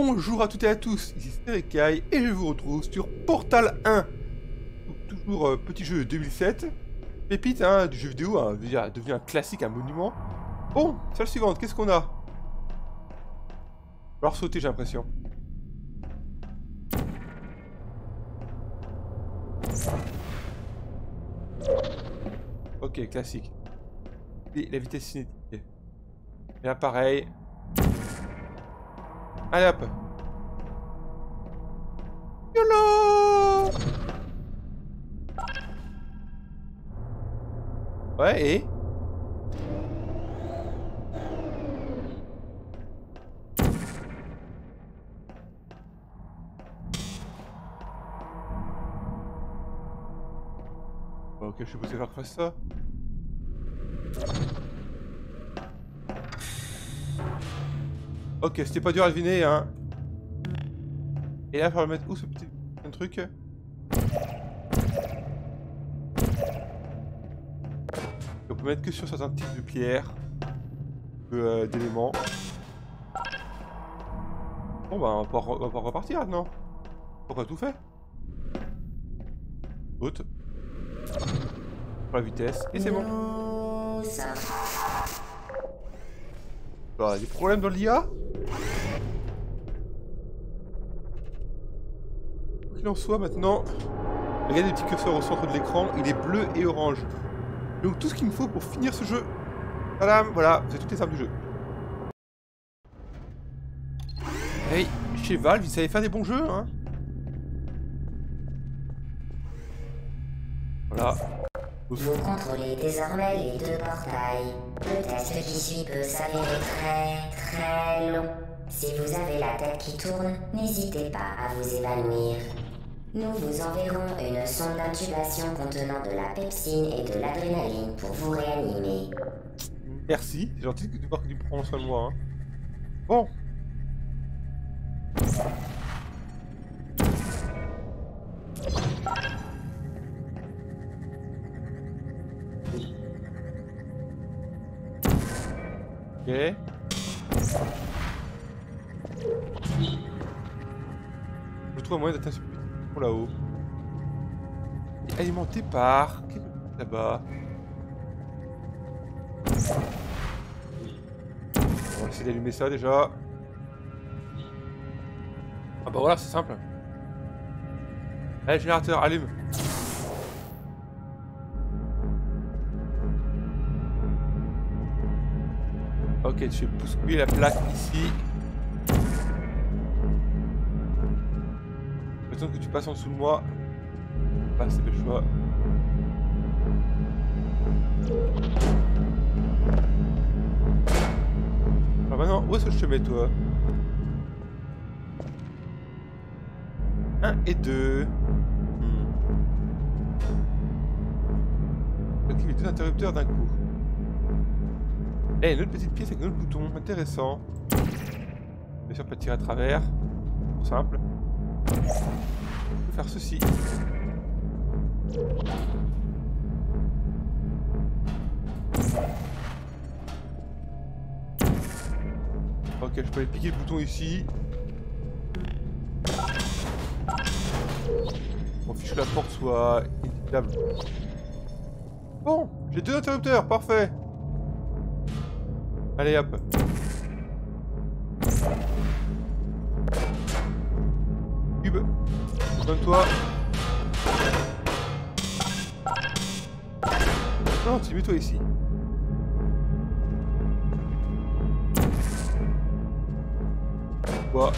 Bonjour à toutes et à tous, ici Sterekai et je vous retrouve sur Portal 1. Donc, toujours euh, petit jeu de 2007. Pépite hein, du jeu vidéo, hein, déjà devenu un classique, un monument. Bon, salle suivante, qu'est-ce qu'on a? Alors sauter j'ai l'impression. Ok, classique. Et la vitesse cinétique. Et là pareil, Allez hop YOLO Ouais, et Ok, je suis posé faire face ça. Ok, c'était pas dur à deviner, hein. Et là, il va mettre où ce petit truc? On peut mettre que sur certains types de pierres, euh, d'éléments. Bon bah, on va, on va repartir maintenant. Pourquoi tout fait Haute. La vitesse, et c'est bon. Bah, des problèmes dans l'IA qu'il en soit maintenant, regardez les petits curseurs au centre de l'écran, il est bleu et orange. Donc tout ce qu'il me faut pour finir ce jeu. Voilà, voilà, c'est toutes les armes du jeu. Hey, chez Valve, ils savaient faire des bons jeux, hein Voilà. Vous contrôlez désormais les deux portails. Le test qui suit peut s'avérer très très long. Si vous avez la tête qui tourne, n'hésitez pas à vous évanouir. Nous vous enverrons une sonde d'intubation contenant de la pepsine et de l'adrénaline pour vous réanimer. Merci, c'est gentil que tu que tu prends soin de moi. Hein. Bon. Je trouve un moyen d'atteindre là-haut. Alimenté par... Là-bas? On va essayer d'allumer ça déjà. Ah bah voilà, c'est simple. Allez, générateur, allume. Ok, je vais bousculer la plaque ici. que tu passes en dessous de moi. Pas c'est le choix. Ah maintenant, où est-ce que je te mets toi? 1 et 2. Hmm. les deux interrupteurs d'un coup. Eh, une autre petite pièce avec un autre bouton, intéressant. Bien sûr, pas tirer à travers. Simple faire ceci. Ok, je peux aller piquer le bouton ici. On fiche que la porte soit inévitable. Bon, j'ai deux interrupteurs, parfait. Allez hop. toi Non, tu mets toi ici. Quoi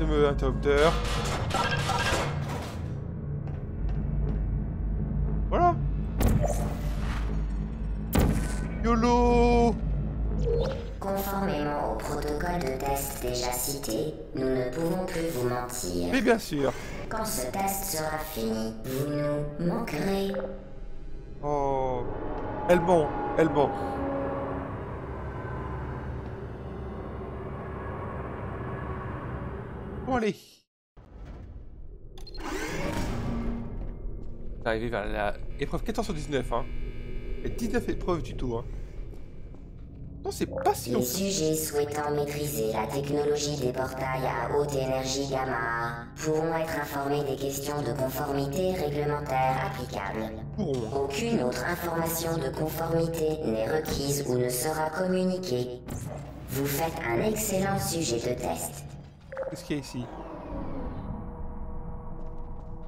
Deuxième interrupteur. Protocole de test déjà cité, nous ne pouvons plus vous mentir. Mais bien sûr. Quand ce test sera fini, vous nous manquerez. Oh. Elle bon, elle bon. Bon allez. Arrivé vers la épreuve 14 sur 19 hein. Et 19 épreuves du tout hein. Non, c'est pas si long. Les sujets souhaitant maîtriser la technologie des portails à haute énergie gamma pourront être informés des questions de conformité réglementaire applicables. Pourront. Aucune autre information de conformité n'est requise ou ne sera communiquée. Vous faites un excellent sujet de test. Qu'est-ce qu'il y a ici?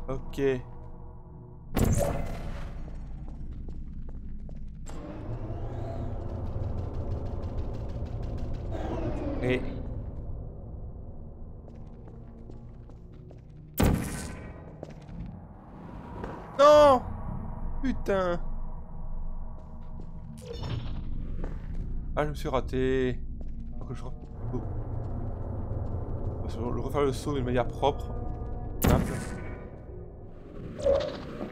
Ok. Et... Non Putain Ah, je me suis raté. Faut que je... oh. On va se- le refaire le saut d'une manière propre.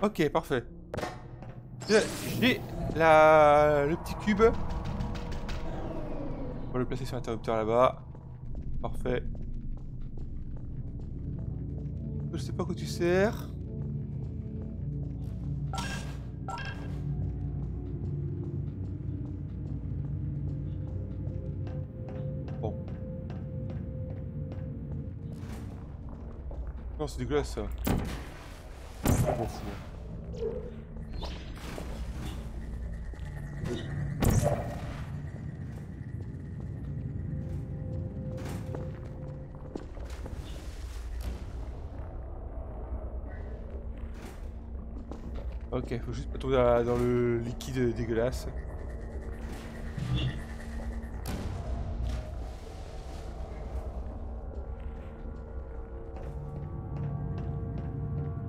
Ok, parfait. J'ai la... le petit cube. Le placer sur l'interrupteur là-bas. Parfait. Je sais pas quoi tu sers. Bon. Non, c'est dégueulasse ça. Je m'en Ok, faut juste pas tomber dans, le liquide dégueulasse.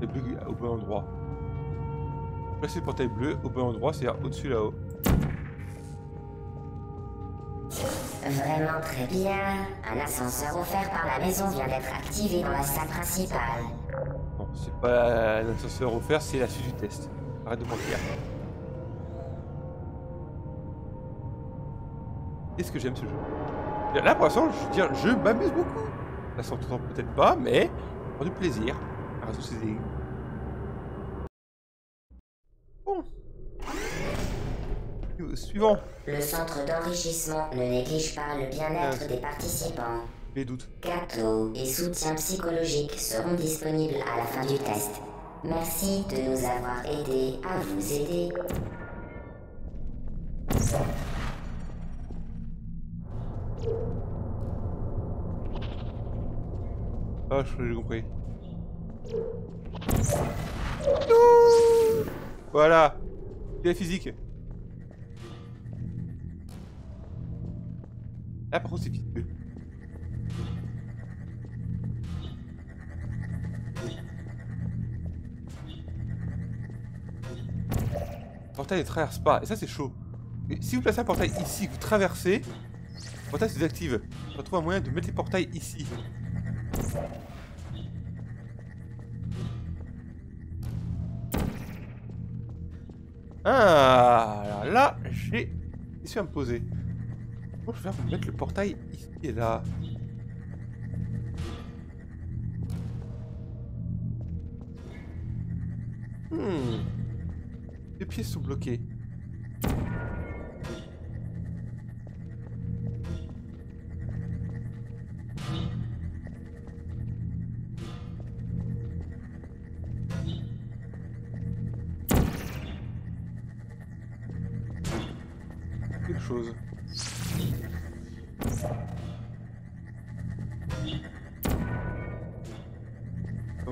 Les bleus au bon endroit. Placer le portail bleu au bon endroit, c'est-à-dire au-dessus là-haut. Vraiment très bien. Un ascenseur offert par la maison vient d'être activé dans la salle principale. C'est pas un ascenseur offert, c'est la suite du test. Arrête de mentir. Qu'est-ce que j'aime ce jeu? Là, pour l'instant, je veux dire, je m'amuse beaucoup. Ça s'entend peut-être pas, mais pour du plaisir. À résoudre ces énigmes. Bon. Suivant. Le centre d'enrichissement ne néglige pas le bien-être Ah. des participants. Les doutes. Et soutien psychologique seront disponibles à la fin du test. Merci de nous avoir aidés à vous aider. Ah, je j'ai compris. Voilà. C'est la physique. Là, par contre, c'est vicieux. Portail ne traverse pas, et ça c'est chaud. Si vous placez un portail ici, vous traversez, le portail se désactive. On va trouver un moyen de mettre les portails ici. Ah, alors là, j'ai question à me poser. Je vais mettre le portail ici et là? Hmm. Les pièces sont bloquées. Quelque chose.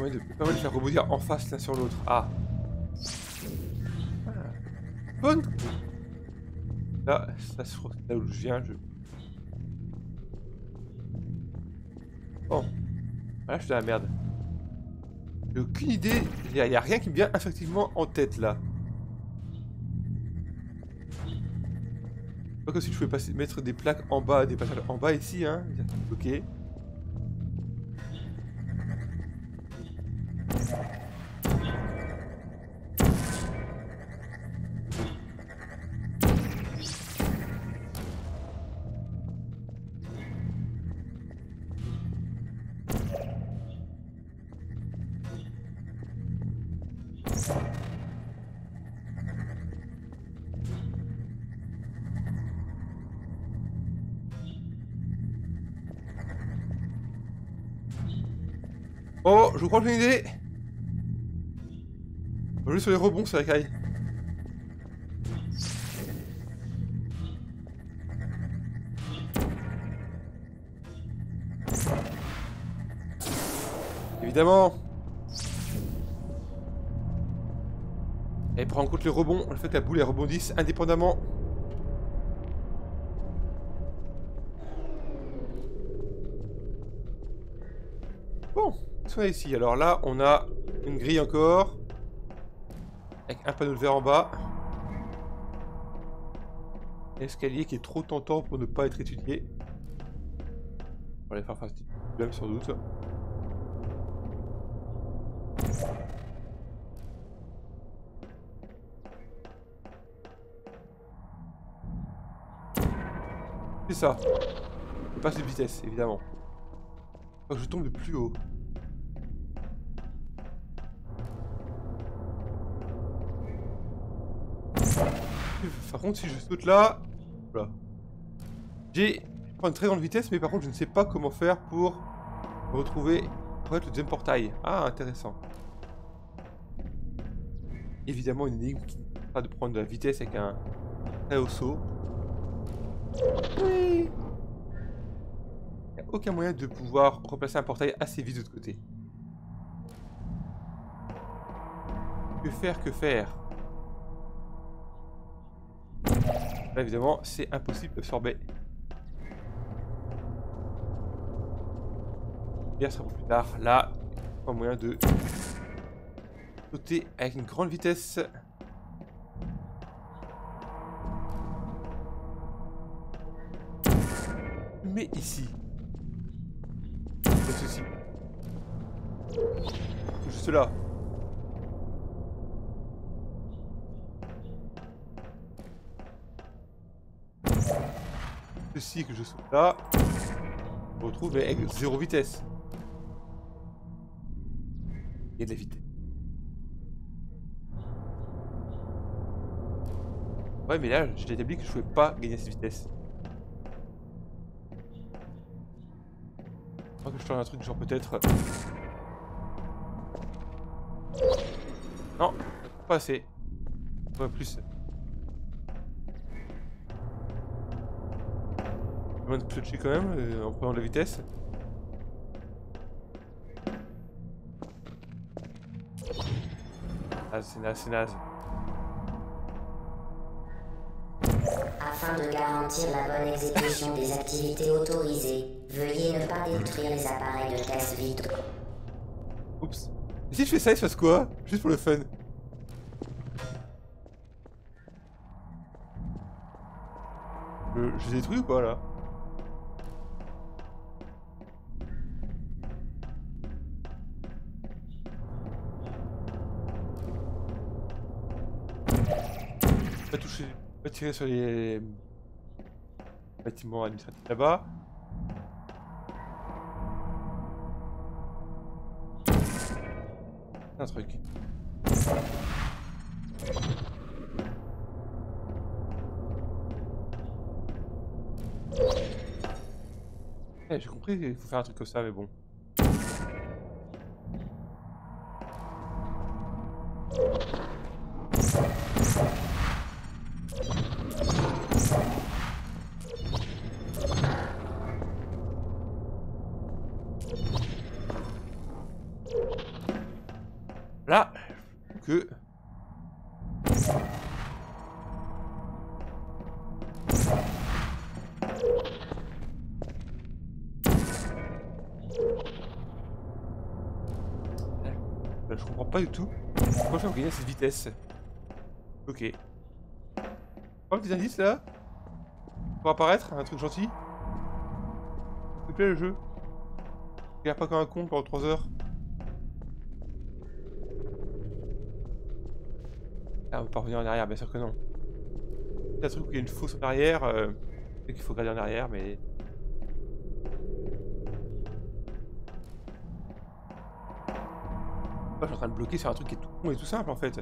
De, permet de faire rebondir en face l'un sur l'autre. Ah. Là, ça que c'est là où je viens. Je... Bon. Là, je suis dans la merde. J'ai aucune idée. Il n'y a rien qui me vient effectivement en tête là. Pas comme si je pouvais passer, mettre des plaques en bas, des passages en bas ici, hein. Ok. Oh, je crois que j'ai une idée On sur les rebonds sur la caille. Évidemment Et prend en compte les rebonds, le fait que la boule rebondisse indépendamment. Bon, ici Alors là, on a une grille encore. Avec un panneau de verre en bas. escalier qui est trop tentant pour ne pas être étudié. On va aller faire face problème sans doute. C'est ça. Je passe de vitesse, évidemment. Je tombe de plus haut. Par contre, si je saute là... Voilà. J'ai... Une très grande vitesse, mais par contre, je ne sais pas comment faire pour retrouver être le deuxième portail. Ah, intéressant. Évidemment, une énigme qui pas de prendre de la vitesse avec un très haut saut. Oui Il n'y a aucun moyen de pouvoir replacer un portail assez vite de l'autre côté. Que faire, que faire? Là, évidemment, c'est impossible d'absorber. Bien, ça plus tard. Là, pas moyen de sauter avec une grande vitesse. Mais ici. Ceci. Juste là. Ceci que je saute là. Je retrouve avec zéro vitesse. Il y a de la vitesse. Ouais mais là j'ai établi que je pouvais pas gagner cette vitesse. crois que je change un truc genre peut-être... Non, pas assez. Pas plus. Vais de toucher quand même euh, en prenant de la vitesse. Ah c'est naze, c'est naze. Afin de garantir la bonne exécution des activités autorisées, Veuillez ne pas détruire les appareils de test vitaux. Oups. Et si je fais ça, il se passe quoi? Juste pour le fun. Je, je détruis ou quoi là? Tirer sur les bâtiments administratifs là-bas. un truc. Eh, j'ai compris qu'il faut faire un truc comme ça, mais bon. Que... je comprends pas du tout pourquoi je vais gagner cette vitesse. Ok. Pas des indices là Pour apparaître, un truc gentil. S'il te plaît le jeu. Regarde pas comme un con pendant 3 heures. On peut pas revenir en arrière, bien sûr que non. Il y a un truc où il y a une fosse en arrière, euh, qu'il faut regarder en arrière, mais... je suis en train de bloquer sur un truc qui est tout con et tout simple en fait.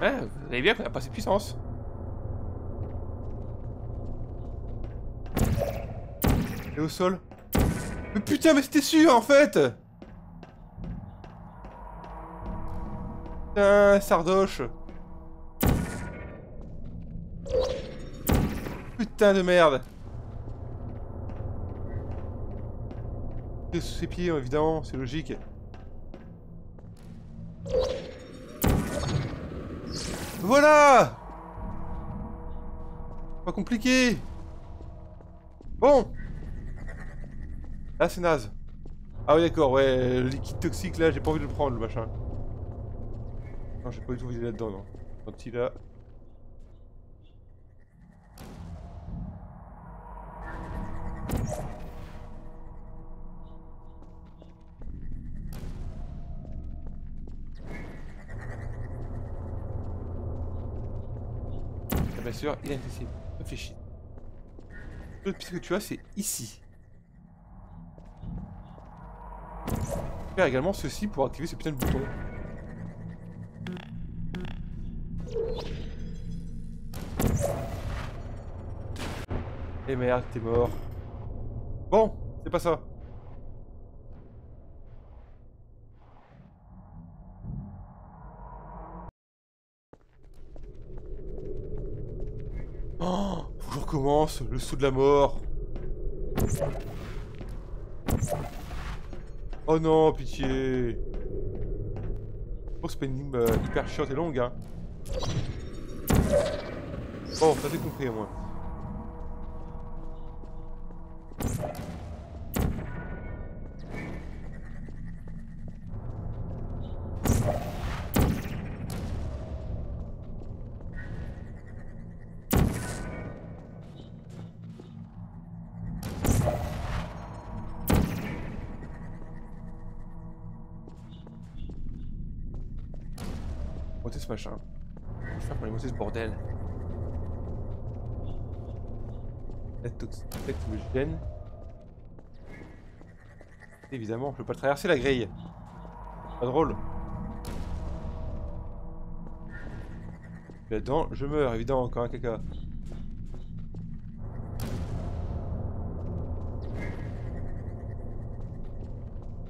Ouais, vous savez bien qu'on a pas cette puissance. Et au sol Mais putain, mais c'était sûr en fait Putain, Sardoche Putain de merde Sous ses pieds, évidemment, c'est logique. Voilà Pas compliqué Bon Là, c'est naze. Ah oui, d'accord, ouais, le liquide toxique, là, j'ai pas envie de le prendre, le machin. Non, j'ai pas du tout envie là-dedans, non. Quand il a... Ah, bien sûr, il a essayé. Réfléchis. L'autre piste que tu as, c'est ici. Faire également ceci pour activer ce putain de bouton. Et merde, t'es mort. Bon, c'est pas ça. Oh, je recommence, le saut de la mort. Oh non, pitié. Oh, c'est pas une euh, hyper chiante et longue, hein. Oh, ça t'es compris, moi. Monter ce machin. Faire pour aller monter ce bordel toxique me gêne. Évidemment, je peux pas traverser la grille. Pas drôle. Là-dedans, je meurs, évidemment, encore un caca.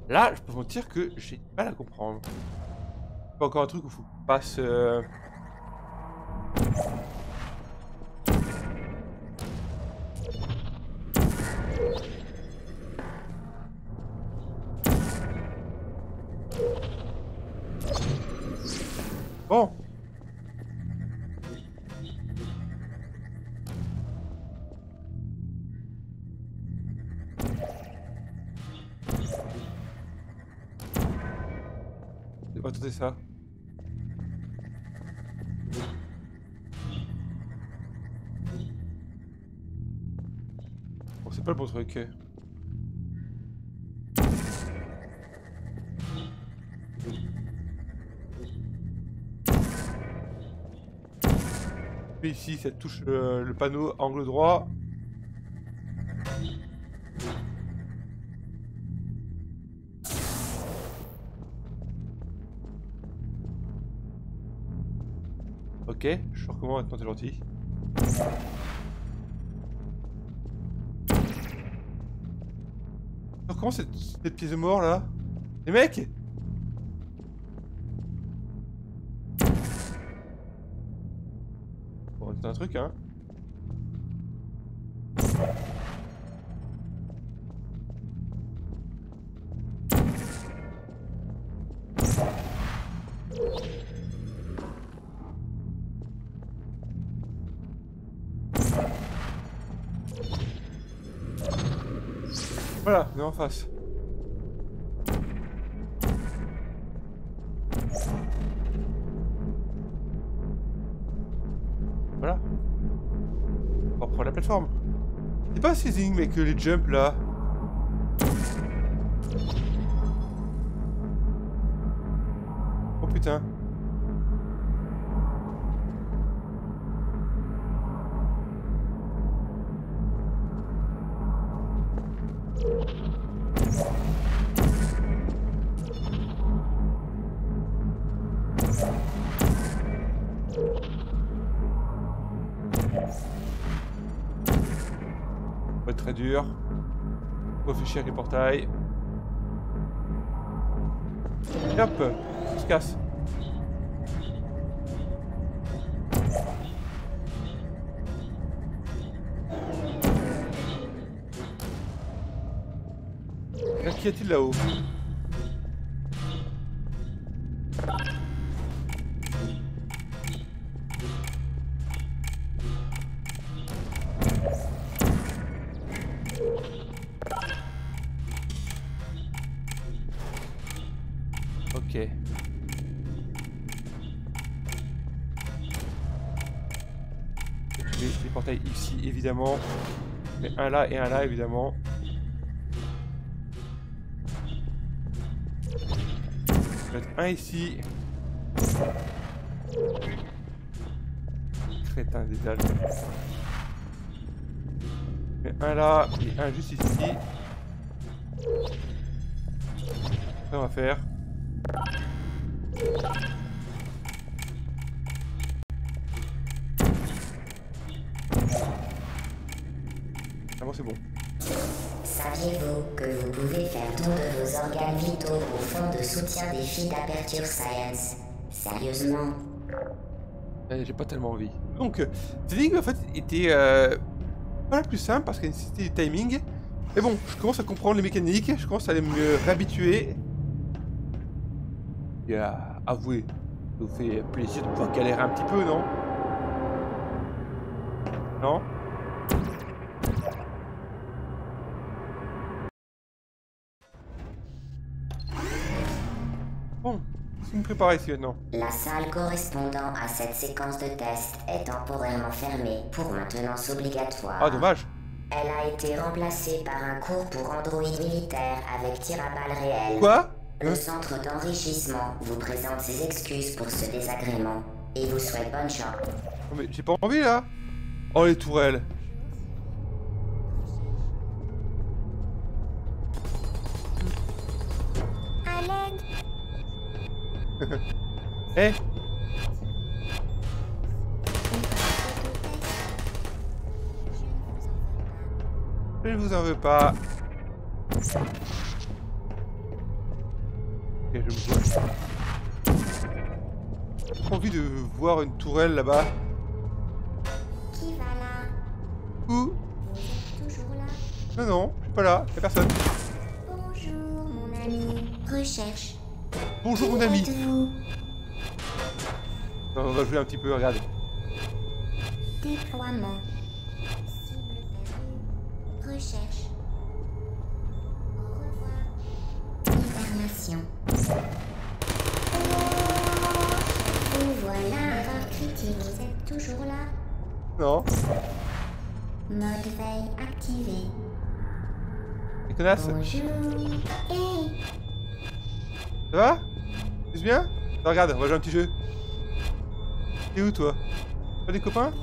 Là, je peux vous dire que j'ai mal à comprendre. Pas encore un truc où faut que passe. C'est pas le bon truc. Ici, ça touche euh, le panneau angle droit. Ok, je recommence maintenant, t'es gentil. Je recommence cette, cette pièce de mort là? Les mecs Bon, c'est un truc hein. Voilà, on est en face. Voilà. On va reprendre la plateforme. C'est pas ces énigmes avec les jumps là. Oh putain. Réfléchir avec les portails. Hop, on se casse. Qu'y a-t-il là-haut? Un là et un là, évidemment. Je vais mettre un ici. Crétin des algues. Un là et un juste ici. Ça on va faire. Soutien des filles d'Aperture Science Sérieusement Ouais, J'ai pas tellement envie. Donc, euh, cette énigme en fait était euh, pas la plus simple parce qu'elle nécessitait du timing. Mais bon, je commence à comprendre les mécaniques, je commence à aller me réhabituer. Et à avouer, ça vous fait plaisir de pouvoir galérer un petit peu, non? Non? Bon, préparez ici maintenant La salle correspondant à cette séquence de test est temporairement fermée pour maintenance obligatoire. Ah, dommage Elle a été remplacée par un cours pour Android militaire avec tir à balles réel. Quoi? Le centre d'enrichissement vous présente ses excuses pour ce désagrément et vous souhaite bonne chance. Oh, mais j'ai pas envie là Oh les tourelles Eh Je ne vous en veux pas. Ok, je me vois. J'ai trop envie de voir une tourelle là-bas. Qui va là? Où? Toujours là? Non, non, je suis pas là, y'a personne. Bonjour mon ami. Recherche. Bonjour mon ami On va jouer un petit peu, regarde. Déploiement. Cible perdue. Recherche. Au revoir. Hibernation. Vous voilà, erreur critique. Vous êtes toujours là? Non Mode veille activé. Les connasses Bonjour. Hey Ça va? C'est bien? Regarde, on va jouer un petit jeu. T'es où toi? Pas des copains?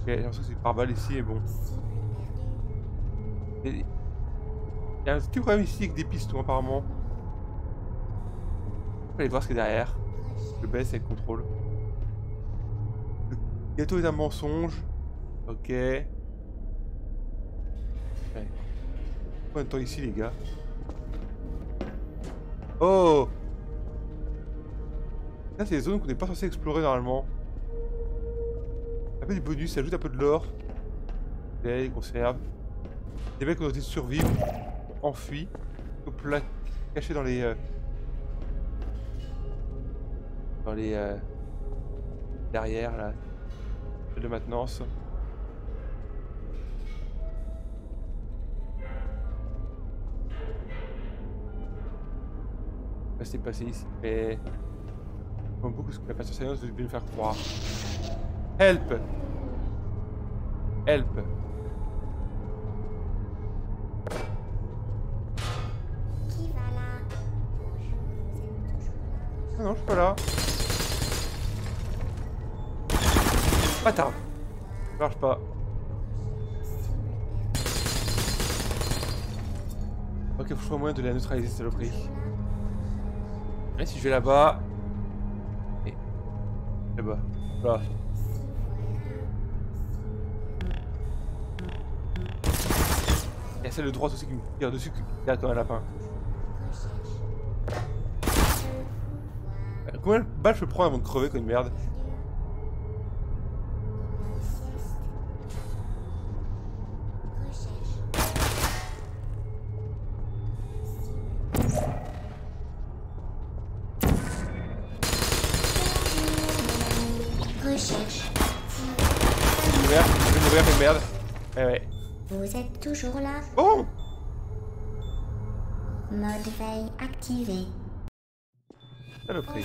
Ok, j'ai l'impression que c'est par balle ici, mais bon. Il y a un petit problème ici avec des pistons apparemment. On va aller voir ce qu'il y a derrière. Je baisse avec contrôle. Gâteau est un mensonge. Ok. Ouais. Combien de temps ici les gars? Oh Là c'est des zones qu'on n'est pas censé explorer normalement. Un peu du bonus, ça ajoute un peu de l'or. Les conserves. Des mecs qui ont été survivre, enfuis, plat, cachés dans les... euh, dans les... euh, derrière, là. De maintenance. S'est passé ici, mais... J'aime beaucoup ce que la passion science veut nous faire croire. Help Help Qui va là? Ah non, je suis pas là. Bâtard Ça marche pas. Ok, faut que je trouve un moyen de la neutraliser, saloperie. Et si je vais là-bas... Et... Là-bas. Là. Il y a celle de droite aussi qui me tire dessus, qui tire comme un lapin. Euh, Combien de balles je peux prendre avant de crever comme une merde? Recherche. Je vais mourir, je vais mourir une merde. Ouais ouais. Vous êtes toujours là? Oh Mode veille activé. Saloperie.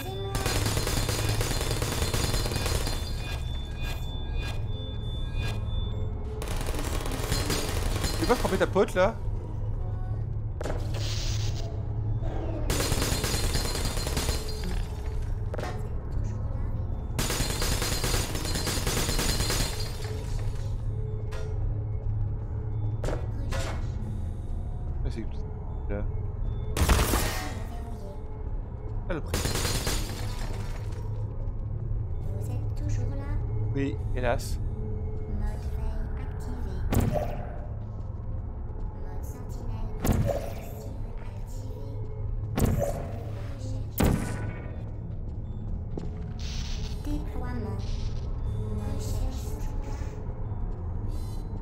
Tu veux pas frapper ta pote là?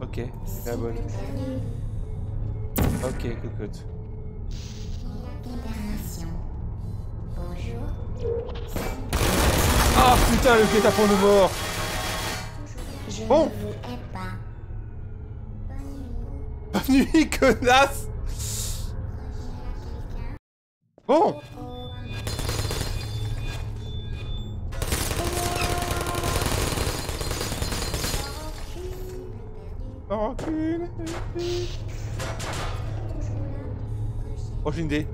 Ok, c'est la bonne. Ok, cocotte. Ah putain, le guet-apens de mort Je Bon. Bonne nuit, connasse Bon Rancune. Oh, j'ai une idée.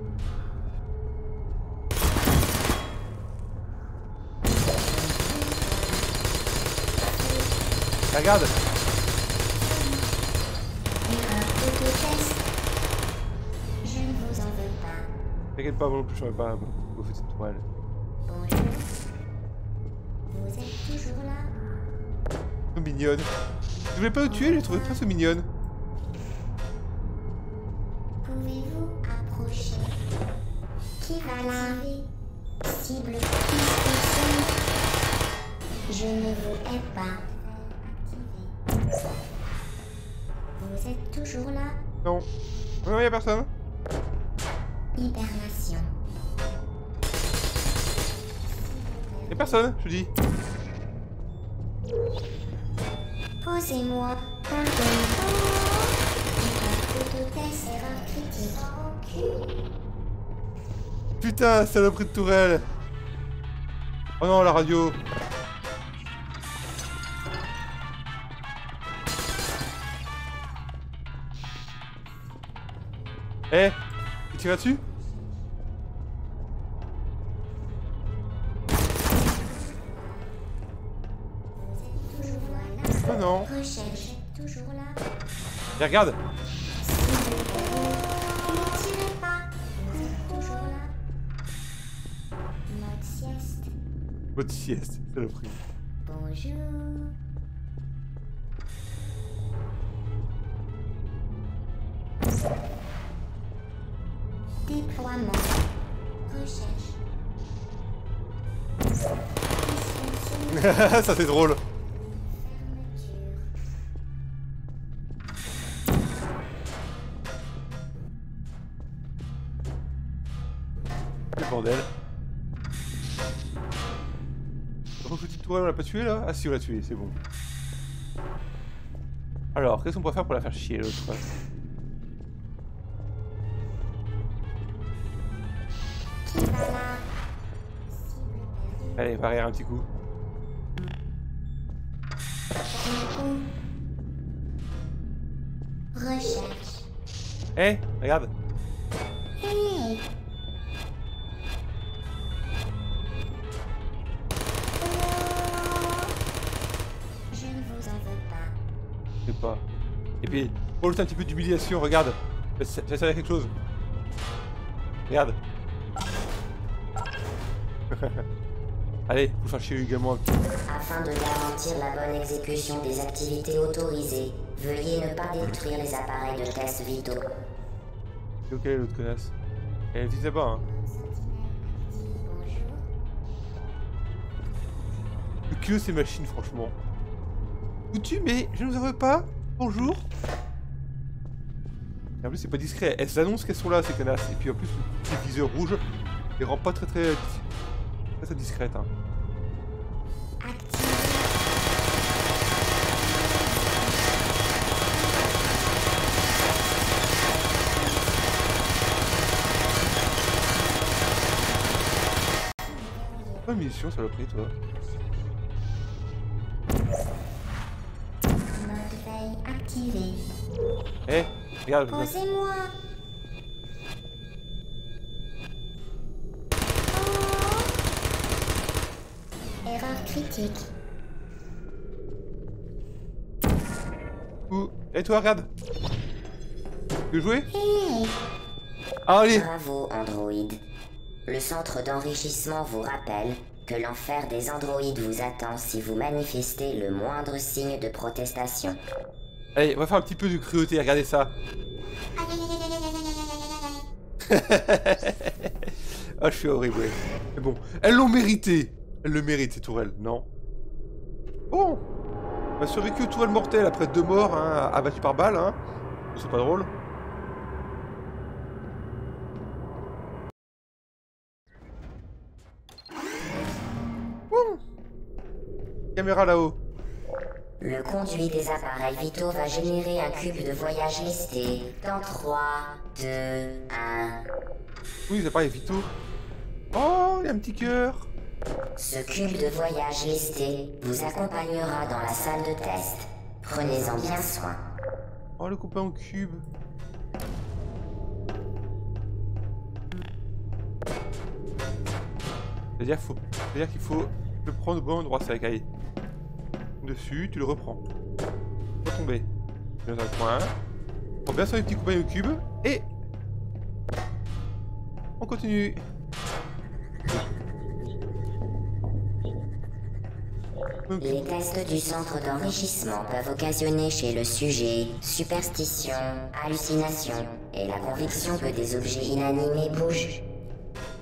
Regarde. Je ne vous en veux pas. T'inquiète pas, moi non plus, je serais pas feu de cette toile. Bonjour. Vous êtes toujours là? Mignonne. Je voulais pas le tuer, je l'ai trouvé presque mignonne. Pouvez-vous approcher Qui va l'arriver Cible. Je ne vous hais pas. Vous êtes toujours là Non. Non, y'a personne. Hibernation. Y'a personne, je te dis. Posez-moi. Critique. Putain, de tourelle. Oh non, la radio. Eh Tu tires là-dessus? Et regarde Mode sieste. Votre sieste, saloperie. Bonjour. Déploiement. Recherche. Ça c'est drôle. Pas tué là? Ah si, on l'a tué, c'est bon. Alors, qu'est-ce qu'on peut faire pour la faire chier l'autre. Allez, va rire un petit coup. Recherche. Eh, regarde. Sais pas. Et puis, pour le un petit peu d'humiliation, regarde. Ça sert à quelque chose. Regarde. Allez, faut faire chier également un petit. Afin de garantir la bonne exécution des activités autorisées, veuillez ne pas détruire les appareils de test vitaux. C'est ok l'autre connasse. Elle vise là-bas hein. Le ces machines franchement. Où tu mais je ne vous en veux pas Bonjour Et en plus c'est pas discret, elles annoncent qu'elles sont là ces connasses. Et puis en plus le petit viseur rouge les rend pas très très, très, très discrètes hein. Pas munitions saloperie toi. Activé. Eh, regarde, Posez-moi. Oh. Erreur critique. Où Et toi regarde Tu veux jouer? Hey. Allez Bravo, Android. Le centre d'enrichissement vous rappelle que l'enfer des androïdes vous attend si vous manifestez le moindre signe de protestation. Allez, on va faire un petit peu de cruauté, regardez ça. Ah, je suis horrible, ouais. Mais bon, elles l'ont mérité. Elles le méritent, ces tourelles, non? Bon On a survécu aux tourelles mortelles après deux morts, hein, abattues par balle, hein. C'est pas drôle. Bon Caméra là-haut. Le conduit des appareils vitaux va générer un cube de voyage listé dans 3, 2, 1. Oui, ça paraît vitaux. Oh, il y a un petit cœur. Ce cube de voyage listé vous accompagnera dans la salle de test. Prenez-en bien soin. Oh, le copain au cube. C'est-à-dire faut... C'est-à-dire qu'il faut le prendre au bon endroit, c'est la caille. Dessus, tu le reprends. Faut tomber. Dans un coin. Prends bien sur les petits au cube. Et... On continue. Les tests du centre d'enrichissement peuvent occasionner chez le sujet superstition, hallucination et la conviction que des objets inanimés bougent.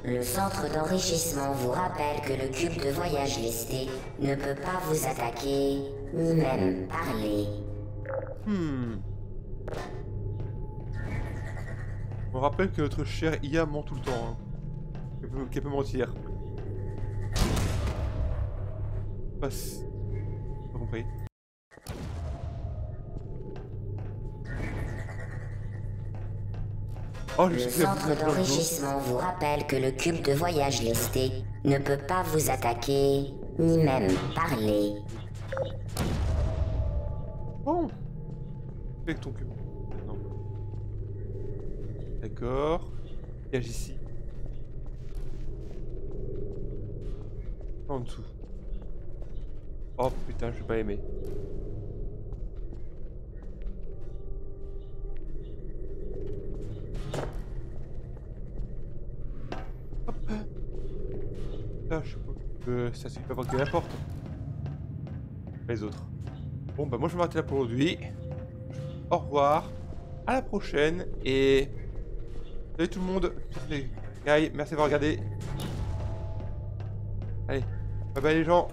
Le centre d'enrichissement vous rappelle que le cube de voyage listé ne peut pas vous attaquer, ni même parler. Hmm. On rappelle que notre cher IA ment tout le temps. Hein. Qu'elle peut, qu'elle peut mentir. Passe. Pas compris. Oh, Le centre d'enrichissement vous rappelle que le cube de voyage listé ne peut pas vous attaquer, ni même parler. Bon. Avec ton cube. D'accord. Dégage ici. En dessous. Oh putain, je vais pas aimer. Hop. Je sais pas. Euh, ça suffit pas la porte. Les autres. Bon bah moi je vais m'arrêter là pour aujourd'hui. Au revoir. À la prochaine et... Salut tout le monde. Les merci d'avoir regardé. Allez, bye bye les gens.